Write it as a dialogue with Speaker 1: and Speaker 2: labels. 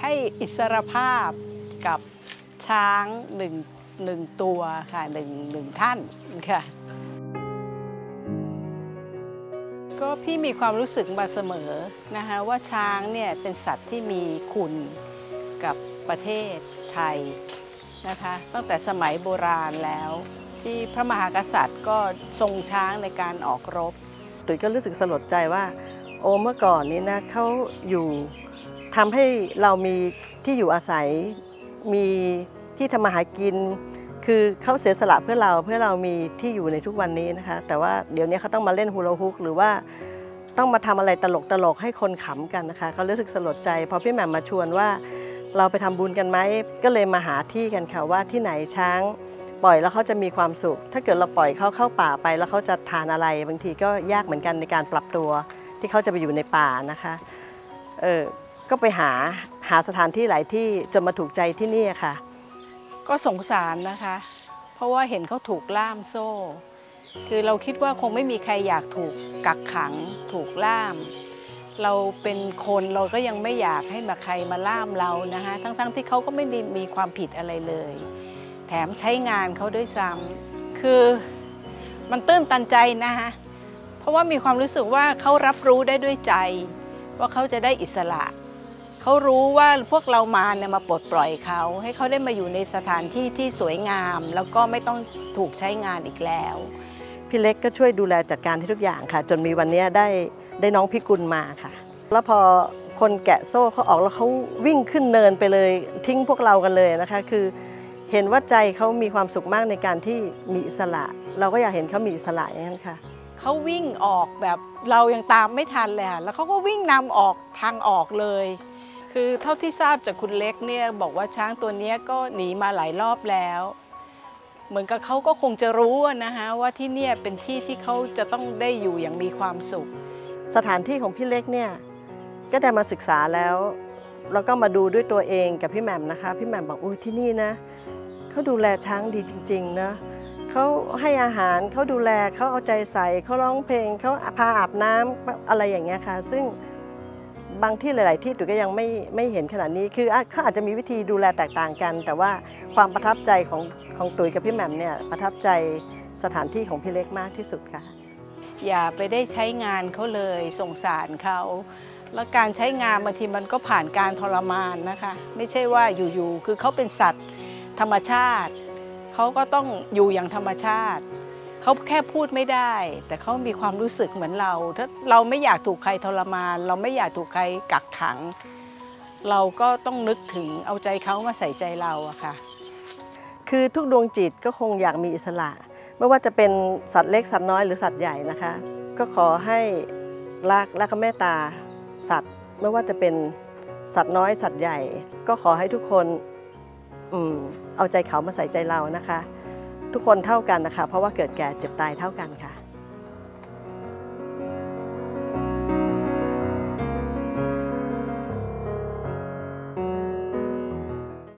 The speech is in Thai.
Speaker 1: ให้อิสรภาพกับช้างหนึ่งหนึ่งตัวค่ะหนึ่งหนึ่งท่านค่ะก็พี่มีความรู้สึกมาเสมอนะคะว่าช้างเนี่ยเป็นสัตว์ที่มีคุณกับประเทศไทยนะคะตั้งแต่สมัยโบราณแล้ว ที่พระมหากษัตริย์ก็ทรงช้างในการออกรบ
Speaker 2: ตุ๋ยก็รู้สึกสลดใจว่า โอ้เมื่อก่อนนี้นะเขาอยู่ ทำให้เรามีที่อยู่อาศัย มีที่ทำมาหากิน คือเขาเสียสละเพื่อเราเพื่อเรามีที่อยู่ในทุกวันนี้นะคะ แต่ว่าเดี๋ยวนี้เขาต้องมาเล่นฮูลาฮุกหรือว่าต้องมาทำอะไรตลกตลกให้คนขำกันนะคะเขารู้สึกสลดใจพอพี่แหม่มมาชวนว่าเราไปทำบุญกันไหมก็เลยมาหาที่กันค่ะว่าที่ไหนช้าง ปล่อยแล้วเขาจะมีความสุข ถ้าเกิดเราปล่อยเขาเข้าป่าไป แล้วเขาจะทานอะไร บางทีก็ยากเหมือนกันในการปรับตัว ที่เขาจะไปอยู่ในป่านะคะเออ ก็ไปหาหาสถานที่หลายที่จนมาถูกใจที่นี่ค่ะ
Speaker 1: ก็สงสารนะคะ เพราะว่าเห็นเขาถูกล่ามโซ่ คือเราคิดว่าคงไม่มีใครอยากถูกกักขัง ถูกล่าม เราเป็นคนเราก็ยังไม่อยากให้มาใครมาล่ามเรานะคะทั้งๆที่เขาก็ไม่ได้มีความผิดอะไรเลย แถมใช้งานเขาด้วยซ้ำคือมันตื้นตันใจนะคะเพราะว่ามีความรู้สึกว่าเขารับรู้ได้ด้วยใจ ว่าเขาจะได้อิสระ เขารู้ว่าพวกเรามาเนี่ยมาปลดปล่อยเขา ให้เขาได้มาอยู่ในสถานที่ที่สวยงาม แล้วก็ไม่ต้องถูกใช้งานอีกแล้ว
Speaker 2: พี่เล็กก็ช่วยดูแลจัดการให้ทุกอย่างค่ะ จนมีวันนี้ได้ได้น้องพิกุลมาค่ะ แล้วพอคนแกะโซ่เขาออกแล้วเขาวิ่งขึ้นเนินไปเลย ทิ้งพวกเรากันเลยนะคะ คือเห็นว่าใจเขามีความสุขมากในการที่มีอิสระ เราก็อยากเห็นเขามีอิสระอย่างนั้นค่ะ
Speaker 1: เขาวิ่งออกแบบเรายังตามไม่ทันเลยค่ะแล้วเขาก็วิ่งนำออกทางออกเลย คือเท่าที่ทราบจากคุณเล็กเนี่ยบอกว่าช้างตัวนี้ก็หนีมาหลายรอบแล้ว เหมือนกับเขาก็คงจะรู้นะคะว่าที่เนี่ยเป็นที่ที่เขาจะต้องได้อยู่อย่างมีความสุข
Speaker 2: สถานที่ของพี่เล็กเนี่ยก็ได้มาศึกษาแล้ว แล้วก็มาดูด้วยตัวเองกับพี่แหม่มนะคะ พี่แหม่มบอกอุ้ยที่นี่นะเขาดูแลช้างดีจริงๆนะเขาให้อาหารเขาดูแลเขาเอาใจใส่เขาร้องเพลงเขาพาอาบน้ำอะไรอย่างเงี้ยค่ะ ซึ่ง บางที่หลาย ๆ ที่ตุ๋ยก็ยังไม่ไม่เห็นขนาดนี้ คือเขาอาจจะมีวิธีดูแลแตกต่างกัน แต่ว่าความประทับใจของของตุ๋ยกับพี่แหม่มเนี่ยประทับใจสถานที่ของพี่เล็กมากที่สุดค่ะ
Speaker 1: อย่าไปได้ใช้งานเขาเลยสงสารเขาแล้วการใช้งานบางทีมันก็ผ่านการทรมานนะคะ ไม่ใช่ว่าอยู่ ๆ คือเขาเป็นสัตว์ธรรมชาติ เขาก็ต้องอยู่อย่างธรรมชาติ เขาแค่พูดไม่ได้ แต่เขามีความรู้สึกเหมือนเรา ถ้าเราไม่อยากถูกใครทรมาน เราไม่อยากถูกใครกักขัง เราก็ต้องนึกถึงเอาใจเขามาใส่ใจเราอะค่ะ
Speaker 2: คือทุกดวงจิตก็คงอยากมีอิสระ ไม่ว่าจะเป็นสัตว์เล็กสัตว์น้อยหรือสัตว์ใหญ่นะคะ ก็ขอให้รักและก็เมตตาสัตว์ไม่ว่าจะเป็นสัตว์น้อยสัตว์ใหญ่ ก็ขอให้ทุกคนอเอาใจเขามาใส่ใจเรานะคะ ทุกคนเท่ากันนะคะ เพราะว่าเกิดแก่เจ็บตายเท่ากันค่ะ